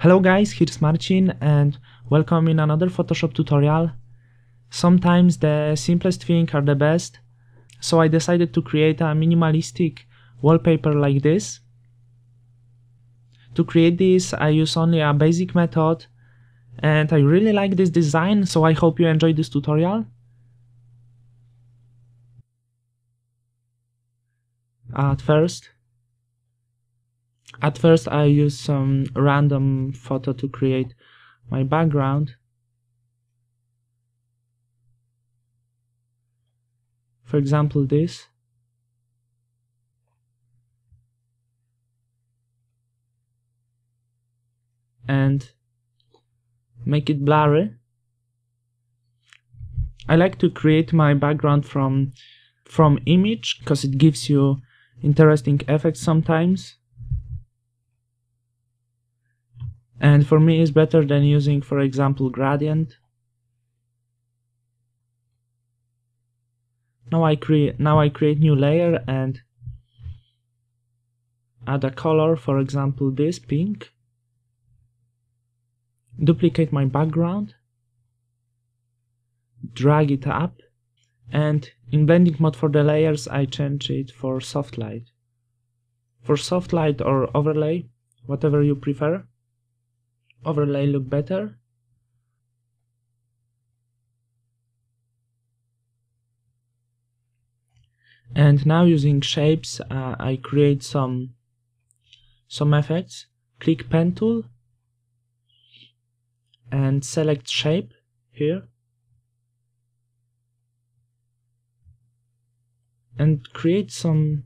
Hello guys, here's Marcin and welcome in another Photoshop tutorial. Sometimes the simplest things are the best, so I decided to create a minimalistic wallpaper like this. To create this I use only a basic method and I really like this design so I hope you enjoy this tutorial. At first at first I use some random photo to create my background. For example this. And make it blurry. I like to create my background from from image because it gives you interesting effects sometimes and for me it's better than using for example gradient. Now I create now I create new layer and add a color for example this pink. Duplicate my background. Drag it up. And in blending mode for the layers I change it for soft light. For soft light or overlay whatever you prefer overlay look better? And now using shapes uh, I create some some effects. Click pen tool and select shape here. And create some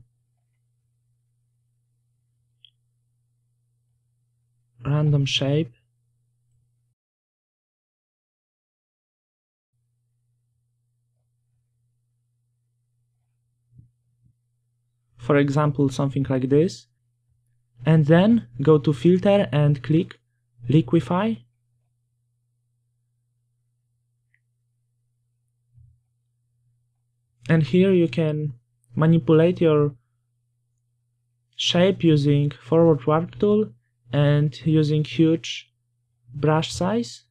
random shape for example something like this. And then go to filter and click liquify. And here you can manipulate your shape using forward warp tool and using huge brush size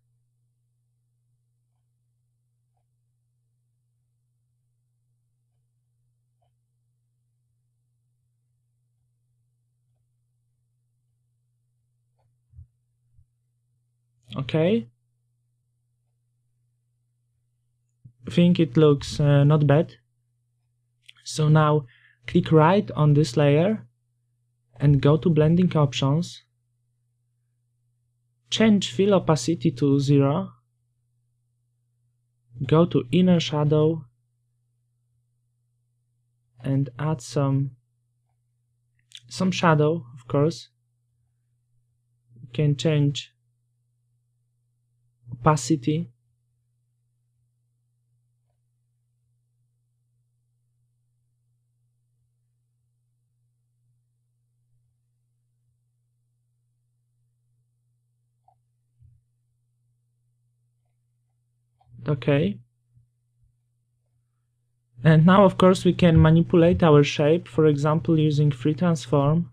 okay. Think it looks uh, not bad. So now click right on this layer and go to blending options. Change fill opacity to 0 go to inner shadow and add some some shadow of course. You can change opacity okay. And now of course we can manipulate our shape for example using free transform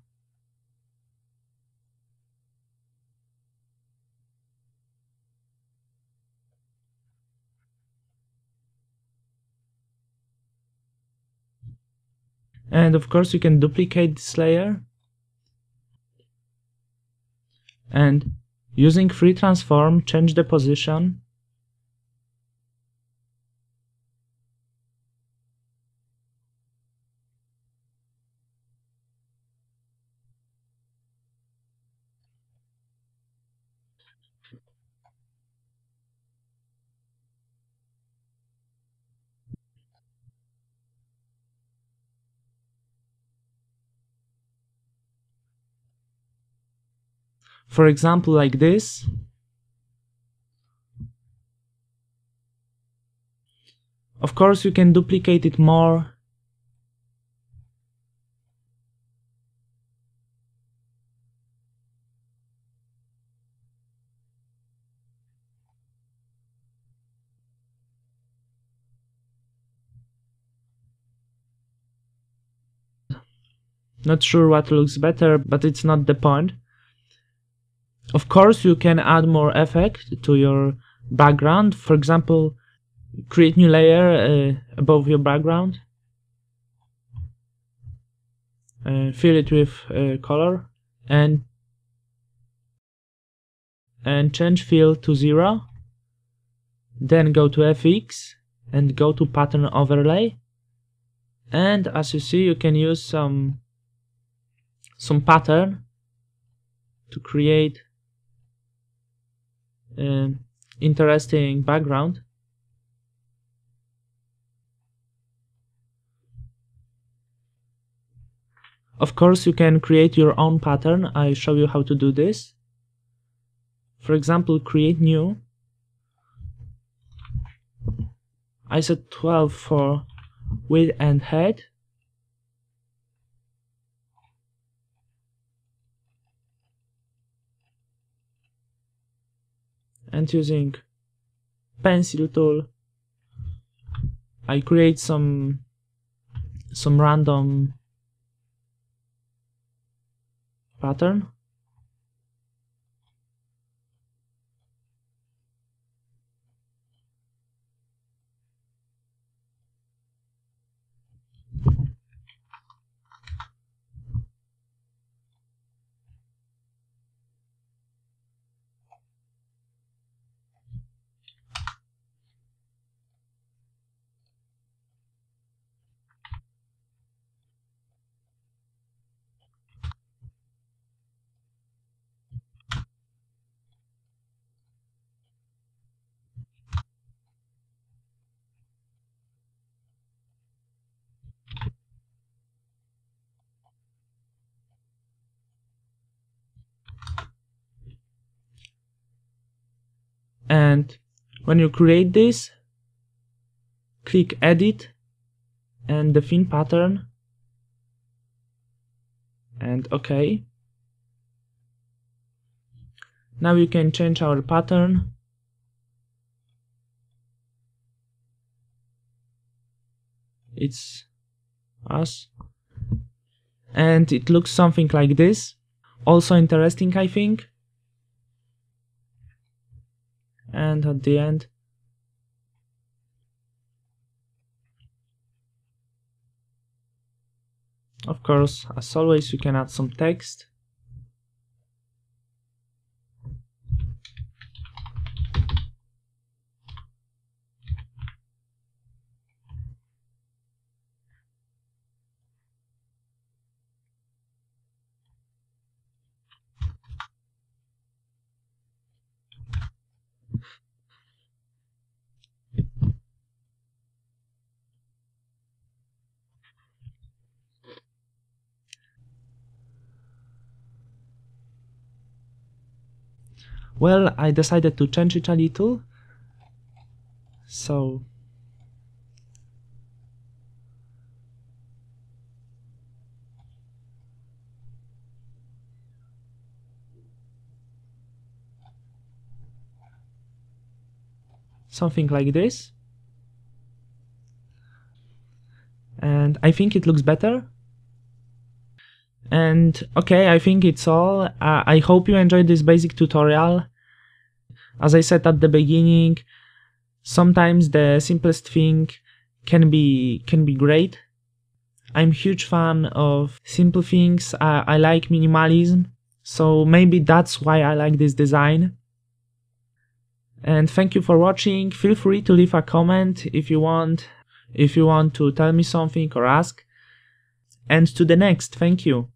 and of course you can duplicate this layer. And using free transform change the position for example like this. Of course you can duplicate it more. Not sure what looks better but it's not the point of course you can add more effect to your background. For example create new layer uh, above your background. Uh, fill it with uh, color. And and change fill to zero. Then go to FX and go to pattern overlay. And as you see you can use some some pattern to create Um, interesting background Of course, you can create your own pattern. I show you how to do this. For example, create new. I set 12 for width and height. And using pencil tool, I create some some random pattern and when you create this click edit and the define pattern. And ok now you can change our pattern. It's us. And it looks something like this. Also interesting I think and at the end of course as always you can add some text Well, I decided to change it a little. So something like this and I think it looks better and okay, I think it's all. Uh, I hope you enjoyed this basic tutorial. As I said at the beginning, sometimes the simplest thing can be can be great. I'm huge fan of simple things. I, I like minimalism, so maybe that's why I like this design. And thank you for watching. Feel free to leave a comment if you want, if you want to tell me something or ask. And to the next, thank you.